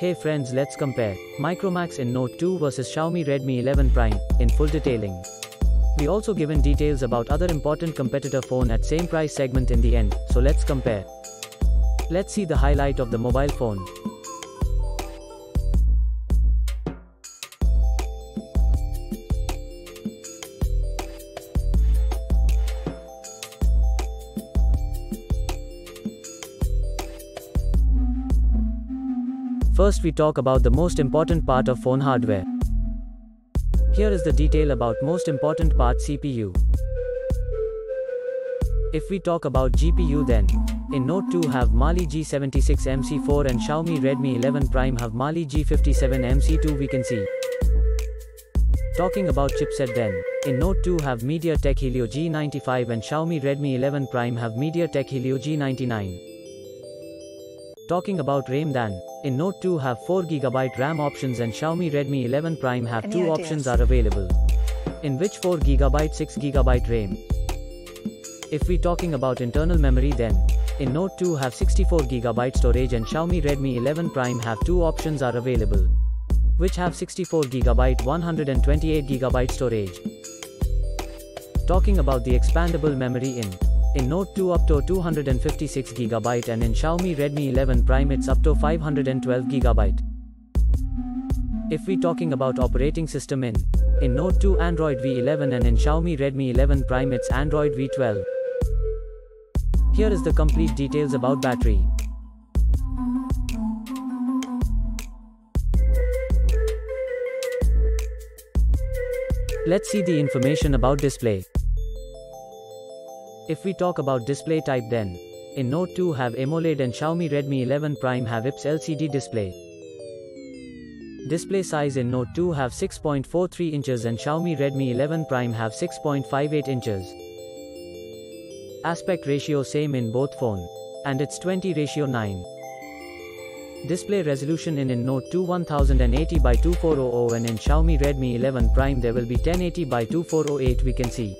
Hey friends let's compare Micromax in Note 2 versus Xiaomi Redmi 11 Prime in full detailing. We also given details about other important competitor phone at same price segment in the end, so let's compare. Let's see the highlight of the mobile phone. First we talk about the most important part of phone hardware. Here is the detail about most important part CPU. If we talk about GPU then, in Note 2 have Mali G76 MC4 and Xiaomi Redmi 11 Prime have Mali G57 MC2 we can see. Talking about chipset then, in Note 2 have MediaTek Helio G95 and Xiaomi Redmi 11 Prime have MediaTek Helio G99. Talking about RAM then, in Note 2 have 4GB RAM options and Xiaomi Redmi 11 Prime have Any two ideas? options are available. In which 4GB 6GB RAM. If we talking about internal memory then, in Note 2 have 64GB storage and Xiaomi Redmi 11 Prime have two options are available. Which have 64GB 128GB storage. Talking about the expandable memory in in Note 2 up to 256GB and in Xiaomi Redmi 11 Prime it's up to 512GB. If we talking about operating system in in Note 2 Android V11 and in Xiaomi Redmi 11 Prime it's Android V12. Here is the complete details about battery. Let's see the information about display. If we talk about display type then, in Note 2 have AMOLED and Xiaomi Redmi 11 Prime have IPS LCD display. Display size in Note 2 have 6.43 inches and Xiaomi Redmi 11 Prime have 6.58 inches. Aspect ratio same in both phone. And it's 20 ratio 9. Display resolution in in Note 2 1080 by 2400 and in Xiaomi Redmi 11 Prime there will be 1080 by 2408 we can see.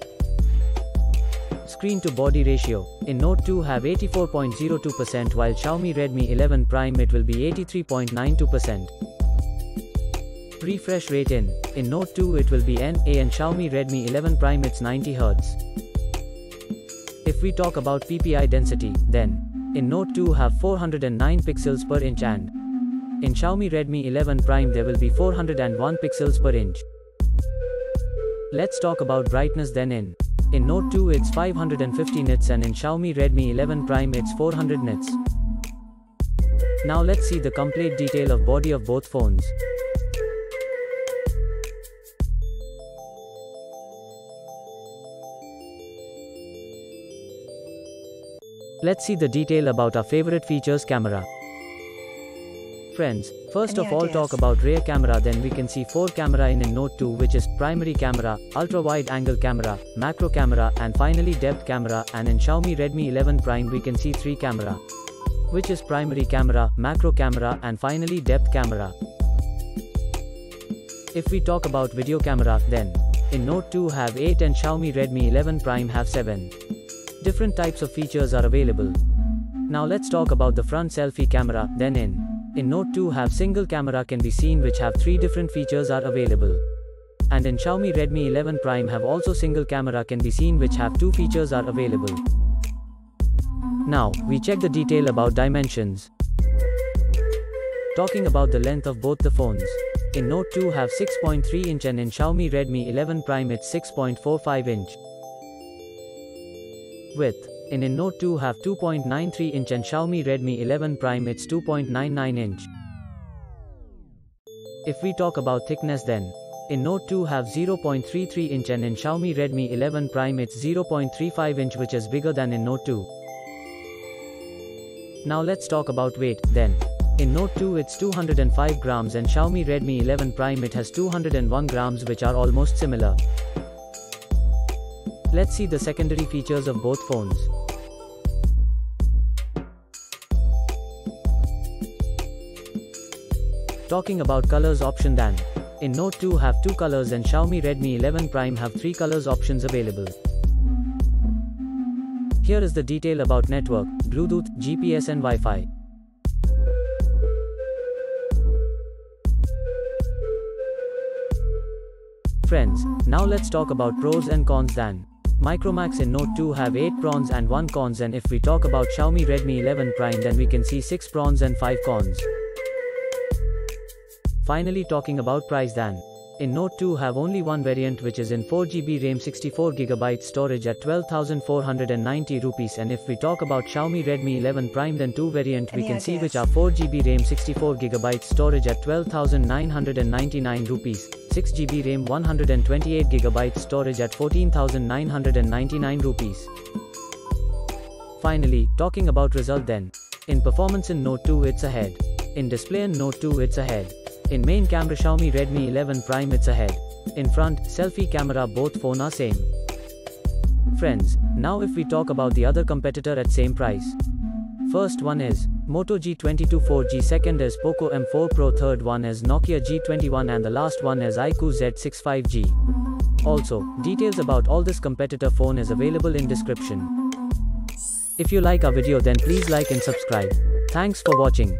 Screen to body ratio. In Note 2 have 84.02% while Xiaomi Redmi 11 Prime it will be 83.92%. Refresh rate in. In Note 2 it will be NA and Xiaomi Redmi 11 Prime it's 90 Hz. If we talk about PPI density, then in Note 2 have 409 pixels per inch and in Xiaomi Redmi 11 Prime there will be 401 pixels per inch. Let's talk about brightness then in in Note 2 it's 550 nits and in Xiaomi Redmi 11 Prime it's 400 nits. Now let's see the complete detail of body of both phones. Let's see the detail about our favorite features camera. Friends, first Any of all ideas? talk about rear camera then we can see 4 camera in in Note 2 which is primary camera, ultra wide angle camera, macro camera and finally depth camera and in Xiaomi Redmi 11 Prime we can see 3 camera. Which is primary camera, macro camera and finally depth camera. If we talk about video camera then, in Note 2 have 8 and Xiaomi Redmi 11 Prime have 7. Different types of features are available. Now let's talk about the front selfie camera, then in. In Note 2 have single camera can be seen which have 3 different features are available. And in Xiaomi Redmi 11 Prime have also single camera can be seen which have 2 features are available. Now, we check the detail about dimensions. Talking about the length of both the phones. In Note 2 have 6.3 inch and in Xiaomi Redmi 11 Prime it's 6.45 inch. Width. In Note 2 have 2.93 inch and Xiaomi Redmi 11 Prime it's 2.99 inch. If we talk about thickness then, in Note 2 have 0.33 inch and in Xiaomi Redmi 11 Prime it's 0.35 inch which is bigger than in Note 2. Now let's talk about weight, then. In Note 2 it's 205 grams and Xiaomi Redmi 11 Prime it has 201 grams which are almost similar. Let's see the secondary features of both phones. Talking about colors option then. In Note 2 have 2 colors and Xiaomi Redmi 11 Prime have 3 colors options available. Here is the detail about network, Bluetooth, GPS and Wi-Fi. Friends, now let's talk about pros and cons then. Micromax in Note 2 have 8 pros and 1 cons and if we talk about Xiaomi Redmi 11 Prime then we can see 6 pros and 5 cons. Finally talking about price then. In Note 2 have only one variant which is in 4GB RAM 64GB storage at 12,490 rupees and if we talk about Xiaomi Redmi 11 Prime then two variant we can see which are 4GB RAM 64GB storage at 12,999 rupees, 6GB RAM 128GB storage at 14,999 rupees. Finally, talking about result then. In performance in Note 2 it's ahead. In display in Note 2 it's ahead. In main camera Xiaomi Redmi 11 Prime it's ahead. In front, selfie camera both phone are same. Friends, now if we talk about the other competitor at same price. First one is Moto G22 4G, second is Poco M4 Pro, third one is Nokia G21 and the last one is iQOO Z6 5G. Also, details about all this competitor phone is available in description. If you like our video then please like and subscribe. Thanks for watching.